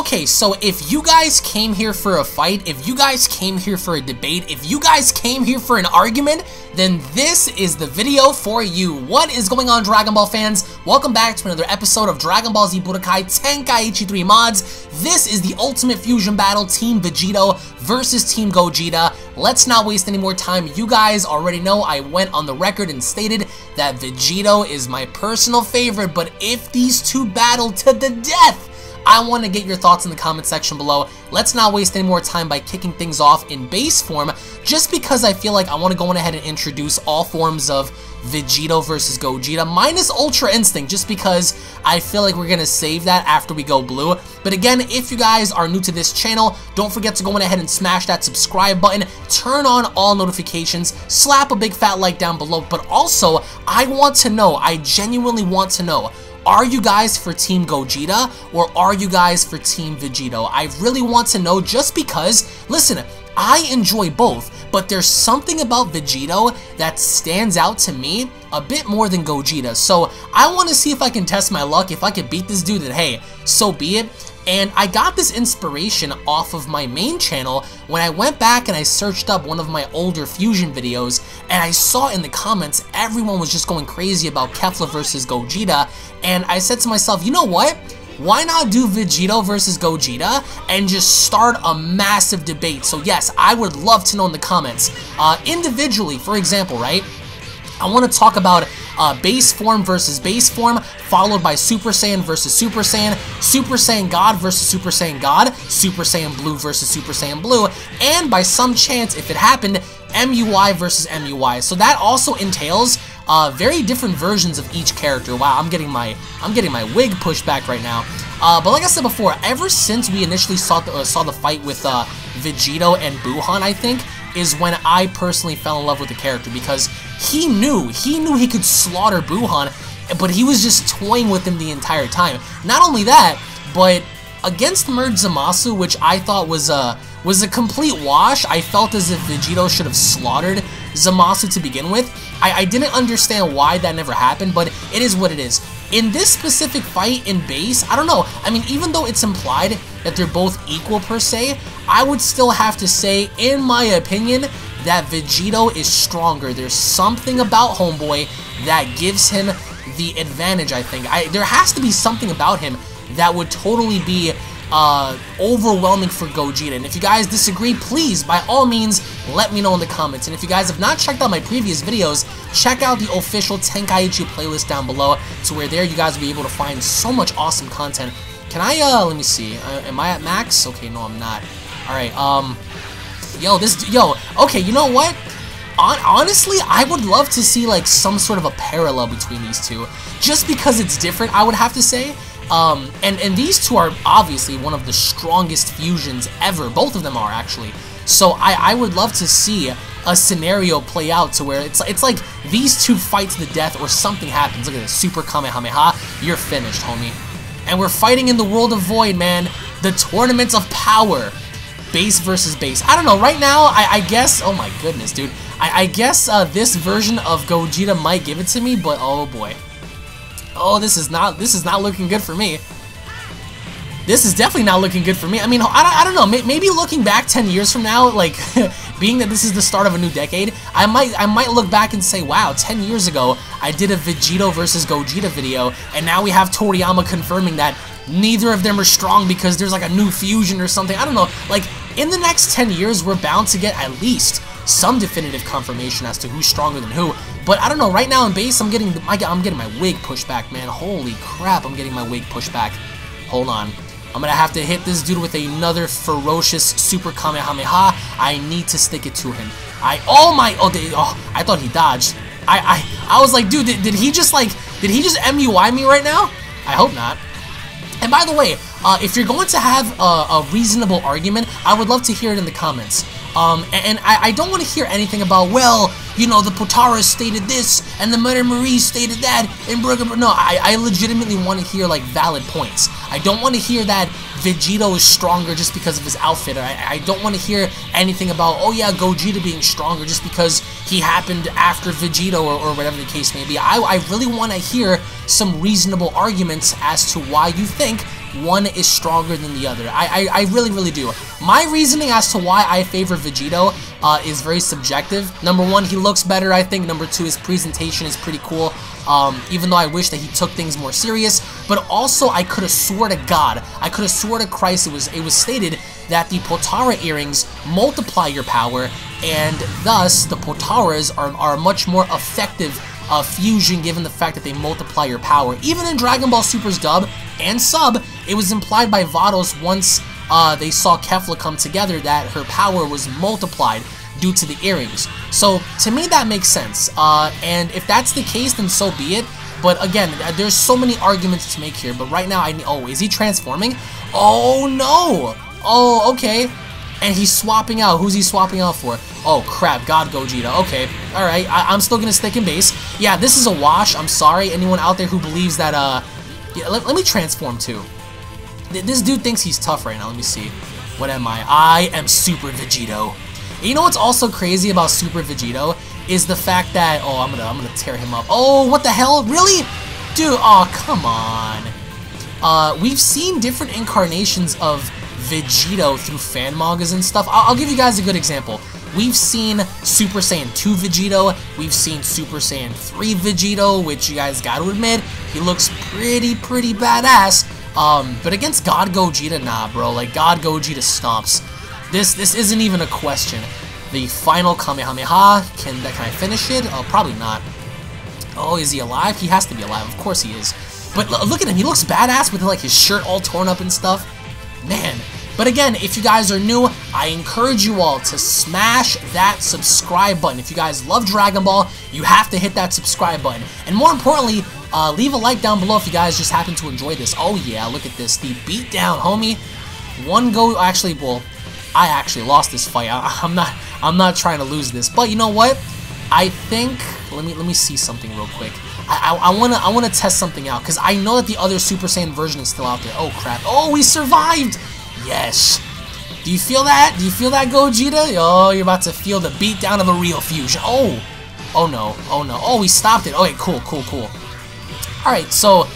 Okay, so if you guys came here for a fight, if you guys came here for a debate, if you guys came here for an argument, then this is the video for you. What is going on, Dragon Ball fans? Welcome back to another episode of Dragon Ball Z Budokai Tenkaichi 3 Mods. This is the Ultimate Fusion Battle, Team Vegito versus Team Gogeta. Let's not waste any more time. You guys already know I went on the record and stated that Vegito is my personal favorite, but if these two battle to the death, I want to get your thoughts in the comment section below. Let's not waste any more time by kicking things off in base form, just because I feel like I want to go on ahead and introduce all forms of Vegito versus Gogeta, minus Ultra Instinct, just because I feel like we're going to save that after we go blue. But again, if you guys are new to this channel, don't forget to go on ahead and smash that subscribe button, turn on all notifications, slap a big fat like down below, but also, I want to know, I genuinely want to know, are you guys for Team Gogeta or are you guys for Team Vegito? I really want to know just because, listen, I enjoy both, but there's something about Vegito that stands out to me a bit more than Gogeta. So I want to see if I can test my luck. If I can beat this dude, then hey, so be it. And I got this inspiration off of my main channel when I went back and I searched up one of my older Fusion videos and I saw in the comments everyone was just going crazy about Kefla versus Gogeta and I said to myself, you know what? Why not do Vegito versus Gogeta and just start a massive debate? So yes, I would love to know in the comments. Uh, individually, for example, right? I want to talk about uh, base form versus base form, followed by Super Saiyan versus Super Saiyan, Super Saiyan God versus Super Saiyan God, Super Saiyan Blue versus Super Saiyan Blue, and by some chance, if it happened, MUI versus MUI. So that also entails uh, very different versions of each character. Wow, I'm getting my I'm getting my wig pushed back right now. Uh, but like I said before, ever since we initially saw the, uh, saw the fight with uh, Vegito and Buuhan, I think, is when I personally fell in love with the character because he knew, he knew he could slaughter Buuhan, but he was just toying with him the entire time. Not only that, but against Merge Zamasu, which I thought was a was a complete wash. I felt as if Vegito should have slaughtered Zamasu to begin with. I, I didn't understand why that never happened, but it is what it is. In this specific fight in base, I don't know. I mean, even though it's implied that they're both equal per se, I would still have to say, in my opinion, that Vegito is stronger. There's something about Homeboy that gives him the advantage, I think. I, there has to be something about him that would totally be uh, overwhelming for Gogeta. And if you guys disagree, please, by all means, let me know in the comments. And if you guys have not checked out my previous videos, check out the official Tenkaichi playlist down below, to where there you guys will be able to find so much awesome content. Can I, uh, let me see, uh, am I at max? Okay, no, I'm not. Alright, um, yo, this, yo, okay, you know what? honestly, I would love to see like some sort of a parallel between these two. Just because it's different, I would have to say. Um, and, and these two are obviously one of the strongest fusions ever. Both of them are, actually. So I, I would love to see a scenario play out to where it's, it's like these two fight to the death or something happens. Look at this, Super Kamehameha. You're finished, homie. And we're fighting in the World of Void, man. The Tournament of Power. Base versus base. I don't know, right now, I, I guess... Oh my goodness, dude. I, I guess uh, this version of Gogeta might give it to me, but oh boy oh, this is not this is not looking good for me. This is definitely not looking good for me. I mean, I don't, I don't know. Maybe looking back 10 years from now, like, being that this is the start of a new decade, I might I might look back and say, wow, 10 years ago, I did a Vegito versus Gogeta video, and now we have Toriyama confirming that neither of them are strong because there's like a new fusion or something. I don't know. Like, in the next 10 years, we're bound to get at least some definitive confirmation as to who's stronger than who. But I don't know, right now in base, I'm getting I'm getting my wig pushed back, man. Holy crap, I'm getting my wig pushed back. Hold on. I'm gonna have to hit this dude with another ferocious super Kamehameha. I need to stick it to him. I oh my oh, they, oh I thought he dodged. I I I was like, dude, did, did he just like did he just MUI me right now? I hope not. And by the way, uh, if you're going to have a, a reasonable argument, I would love to hear it in the comments. Um, and, I, I, don't want to hear anything about, well, you know, the Potara stated this, and the Mother Marie stated that, and blah, No, I, I legitimately want to hear, like, valid points. I don't want to hear that Vegito is stronger just because of his outfit. I, I don't want to hear anything about, oh yeah, Gogeta being stronger just because he happened after Vegito or, or whatever the case may be. I, I really want to hear some reasonable arguments as to why you think one is stronger than the other. I, I, I really, really do. My reasoning as to why I favor Vegito uh, is very subjective. Number one, he looks better, I think. Number two, his presentation is pretty cool. Um, even though I wish that he took things more serious. But also, I could have swore to God, I could have swore to Christ, it was, it was stated that the Potara earrings multiply your power, and thus the Potaras are, are much more effective uh, fusion given the fact that they multiply your power. Even in Dragon Ball Super's dub and sub, it was implied by Vados once uh, they saw Kefla come together that her power was multiplied due to the earrings. So to me that makes sense. Uh, and if that's the case, then so be it. But again, there's so many arguments to make here. But right now, I oh, is he transforming? Oh no! Oh, okay. And he's swapping out. Who's he swapping out for? Oh, crap. God Gogeta. Okay. Alright. I am still to stick in base. Yeah, this is a wash. I'm sorry. Anyone out there who believes that, uh... Yeah, let, let me transform, too. This dude thinks he's tough right now. Let me see. What am I? I am Super Vegito. You know what's also crazy about Super Vegito? Is the fact that... Oh, I'm gonna, I'm gonna tear him up. Oh, what the hell? Really? Dude, oh, come on. Uh, we've seen different incarnations of Vegito through fan mangas and stuff. I'll, I'll give you guys a good example. We've seen Super Saiyan 2 Vegito, we've seen Super Saiyan 3 Vegito, which you guys gotta admit, he looks pretty, pretty badass. Um, but against God Gogeta, nah, bro. Like, God Gogeta stomps. This this isn't even a question. The final Kamehameha, can, that, can I finish it? Oh, probably not. Oh, is he alive? He has to be alive. Of course he is. But look at him. He looks badass with, like, his shirt all torn up and stuff. Man, but again, if you guys are new, I encourage you all to smash that subscribe button. If you guys love Dragon Ball, you have to hit that subscribe button. And more importantly, uh, leave a like down below if you guys just happen to enjoy this. Oh yeah, look at this. The beatdown, homie. One go, actually, well, I actually lost this fight. I, I'm not, I'm not trying to lose this. But you know what? I think, let me, let me see something real quick. I, I, I wanna, I wanna test something out because I know that the other Super Saiyan version is still out there. Oh crap! Oh, we survived! Yes. Do you feel that? Do you feel that, Gogeta? Oh, you're about to feel the beatdown of a real fusion. Oh. Oh, no. Oh, no. Oh, we stopped it. Okay, cool, cool, cool. Alright, so...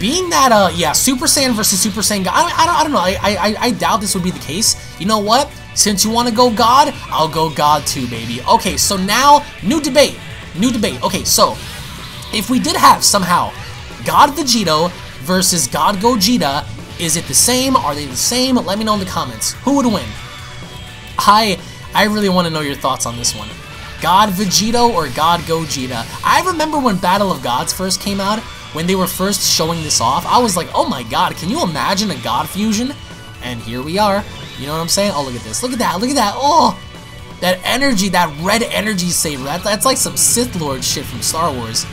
Being that, uh, yeah, Super Saiyan versus Super Saiyan God, I, I, don't, I don't know, I, I, I doubt this would be the case. You know what? Since you want to go God, I'll go God too, baby. Okay, so now, new debate. New debate. Okay, so, if we did have, somehow, God Vegito versus God Gogeta, is it the same? Are they the same? Let me know in the comments. Who would win? I I really want to know your thoughts on this one. God Vegito or God Gogeta? I remember when Battle of Gods first came out, when they were first showing this off, I was like, oh my god, can you imagine a God fusion? And here we are. You know what I'm saying? Oh, look at this. Look at that. Look at that. Oh, that energy, that red energy saber. That, that's like some Sith Lord shit from Star Wars.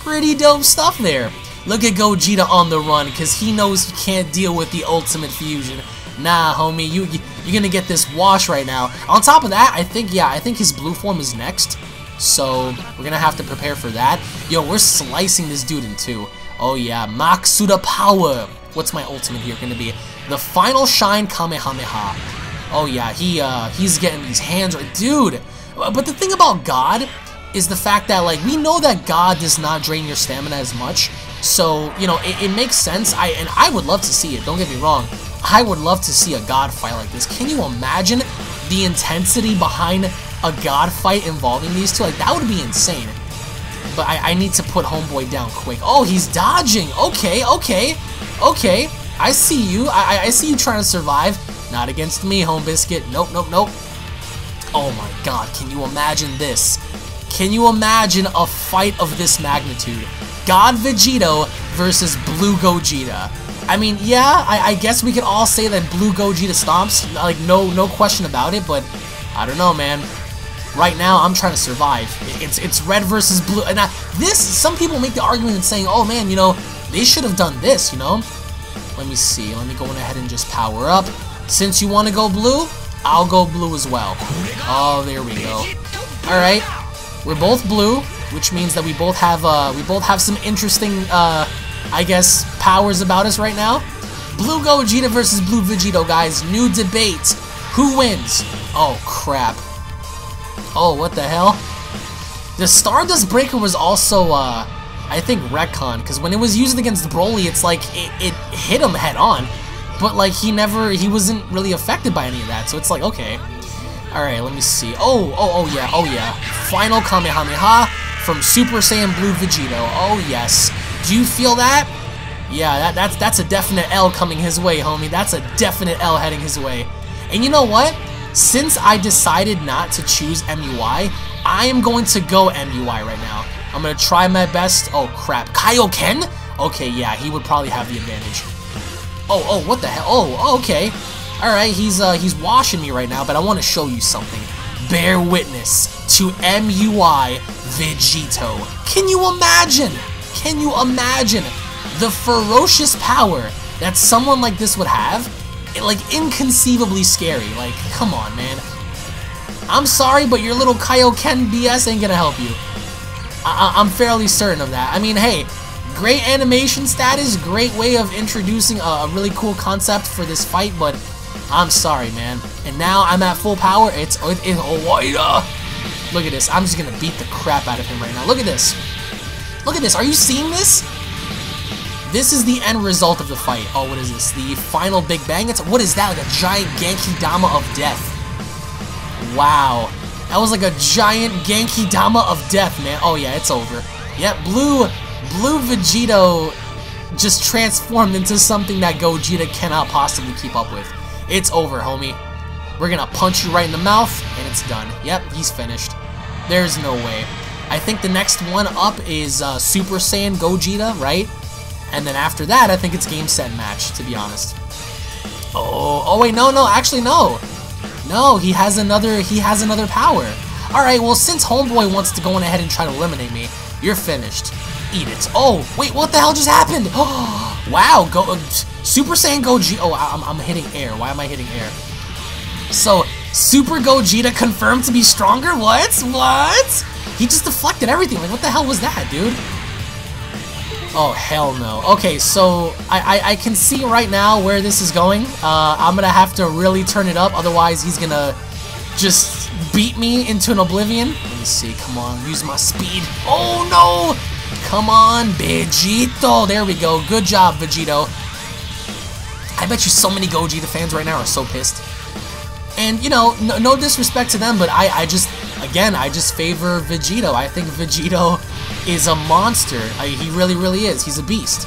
Pretty dope stuff there. Look at Gogeta on the run, because he knows he can't deal with the Ultimate Fusion. Nah, homie, you, you, you're gonna get this wash right now. On top of that, I think, yeah, I think his blue form is next. So, we're gonna have to prepare for that. Yo, we're slicing this dude in two. Oh yeah, Maxuda Power. What's my ultimate here gonna be? The Final Shine Kamehameha. Oh yeah, he, uh, he's getting these hands right. Dude, but the thing about God is the fact that, like, we know that God does not drain your stamina as much. So, you know, it, it, makes sense. I And I would love to see it, don't get me wrong. I would love to see a God fight like this. Can you imagine the intensity behind a God fight involving these two? Like, that would be insane. But I, I need to put Homeboy down quick. Oh, he's dodging. Okay, okay, okay. I see you. I, I see you trying to survive. Not against me, Home Biscuit. Nope, nope, nope. Oh my god, can you imagine this? Can you imagine a fight of this magnitude? God Vegito versus Blue Gogeta. I mean, yeah, I, I, guess we can all say that Blue Gogeta stomps, like, no no question about it, but I don't know, man. Right now, I'm trying to survive. It's it's red versus blue, and I, this, some people make the argument saying, oh man, you know, they should have done this, you know? Let me see, let me go ahead and just power up. Since you want to go blue, I'll go blue as well. Oh, there we go. Alright, we're both blue which means that we both have uh, we both have some interesting, uh, I guess, powers about us right now. Blue Gogeta versus Blue Vegito, guys. New debate. Who wins? Oh, crap. Oh, what the hell? The Stardust Breaker was also, uh, I think Retcon, because when it was used against Broly, it's like it, it hit him head on, but like he never, he wasn't really affected by any of that, so it's like, okay. Alright, let me see. Oh, oh, oh yeah, oh yeah. Final Kamehameha from Super Saiyan Blue Vegito. Oh yes. Do you feel that? Yeah, that, that's, that's a definite L coming his way, homie. That's a definite L heading his way. And you know what? Since I decided not to choose MUI, I am going to go MUI right now. I'm going to try my best. Oh, crap. Kaioken? Okay, yeah, he would probably have the advantage. Oh, oh, what the hell? Oh, okay. All right, he's uh, he's washing me right now, but I want to show you something. Bear witness to MUI Vegito. Can you imagine? Can you imagine the ferocious power that someone like this would have? like inconceivably scary. Like, come on, man. I'm sorry, but your little Kaioken BS ain't gonna help you. I am fairly certain of that. I mean, hey, great animation status, great way of introducing a, a really cool concept for this fight, but I'm sorry, man. And now I'm at full power. It's it's Oida. Look at this. I'm just gonna beat the crap out of him right now. Look at this. Look at this. Are you seeing this? This is the end result of the fight. Oh, what is this? The final Big Bang? It's What is that? Like a giant Genki Dama of death. Wow. That was like a giant Genki Dama of death, man. Oh, yeah, it's over. Yep, Blue, Blue Vegito just transformed into something that Gogeta cannot possibly keep up with. It's over, homie. We're gonna punch you right in the mouth, and it's done. Yep, he's finished. There's no way. I think the next one up is uh, Super Saiyan Gogeta, right? And then after that, I think it's game, set, match, to be honest. Oh, oh wait, no, no, actually no. No, he has another, he has another power. Alright, well, since Homeboy wants to go on ahead and try to eliminate me, you're finished. Eat it. Oh, wait, what the hell just happened? Oh, wow, go, uh, Super Saiyan Gogeta. Oh, I'm, I'm hitting air. Why am I hitting air? So, Super Gogeta confirmed to be stronger? What? What? He just deflected everything. Like, what the hell was that, dude? Oh, hell no. Okay, so I, I, I, can see right now where this is going. Uh, I'm gonna have to really turn it up, otherwise he's gonna just beat me into an oblivion. Let me see, come on, use my speed. Oh no! Come on, Vegito! There we go, good job, Vegito. I bet you so many Gogeta fans right now are so pissed. And, you know, no, no disrespect to them, but I, I just, again, I just favor Vegito. I think Vegito is a monster. I, he really, really is. He's a beast.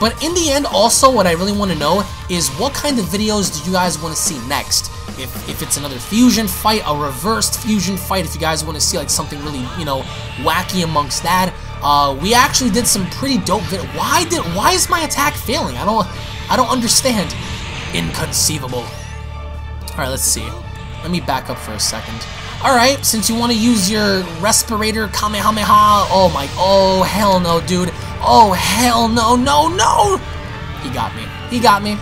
But in the end, also, what I really want to know is what kind of videos do you guys want to see next? If, if it's another fusion fight, a reversed fusion fight, if you guys want to see like something really, you know, wacky amongst that. Uh, we actually did some pretty dope vid- Why did- why is my attack failing? I don't- I don't understand. Inconceivable. Alright, let's see. Let me back up for a second. Alright, since you want to use your respirator Kamehameha, oh my, oh hell no, dude. Oh hell no, no, no! He got me. He got me.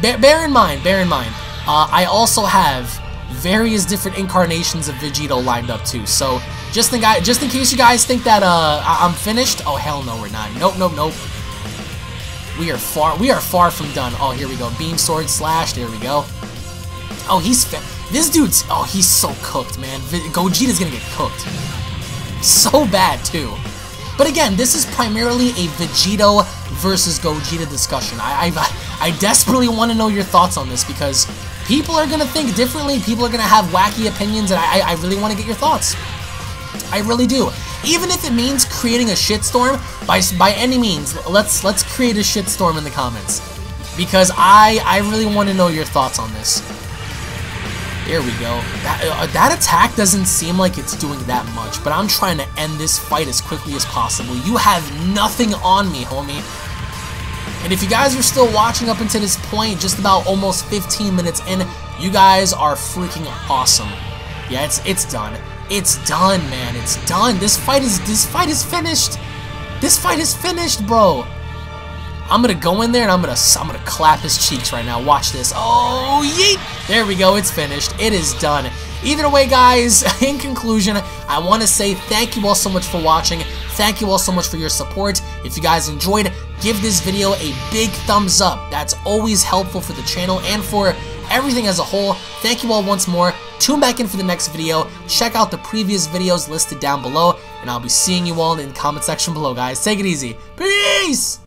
Bear, bear in mind, bear in mind, uh, I also have various different incarnations of Vegito lined up too, so just in, just in case you guys think that uh, I I'm finished, oh hell no, we're not. Nope, nope, nope. We are far, we are far from done. Oh, here we go. Beam Sword Slash, there we go. Oh, he's this dude's, oh, he's so cooked, man. Gogeta's gonna get cooked. So bad, too. But again, this is primarily a Vegito versus Gogeta discussion. I, I, I desperately want to know your thoughts on this because people are going to think differently. People are going to have wacky opinions, and I, I really want to get your thoughts. I really do. Even if it means creating a shitstorm, by, by any means, let's let's create a shitstorm in the comments. Because I, I really want to know your thoughts on this. There we go. That, uh, that attack doesn't seem like it's doing that much, but I'm trying to end this fight as quickly as possible. You have nothing on me, homie. And if you guys are still watching up until this point, just about almost 15 minutes in, you guys are freaking awesome. Yeah, it's it's done. It's done, man. It's done. This fight is this fight is finished. This fight is finished, bro. I'm gonna go in there and I'm gonna I'm gonna clap his cheeks right now. Watch this. Oh, yeet! There we go. It's finished. It is done. Either way, guys, in conclusion, I want to say thank you all so much for watching. Thank you all so much for your support. If you guys enjoyed, give this video a big thumbs up. That's always helpful for the channel and for everything as a whole. Thank you all once more. Tune back in for the next video. Check out the previous videos listed down below, and I'll be seeing you all in the comment section below, guys. Take it easy. Peace!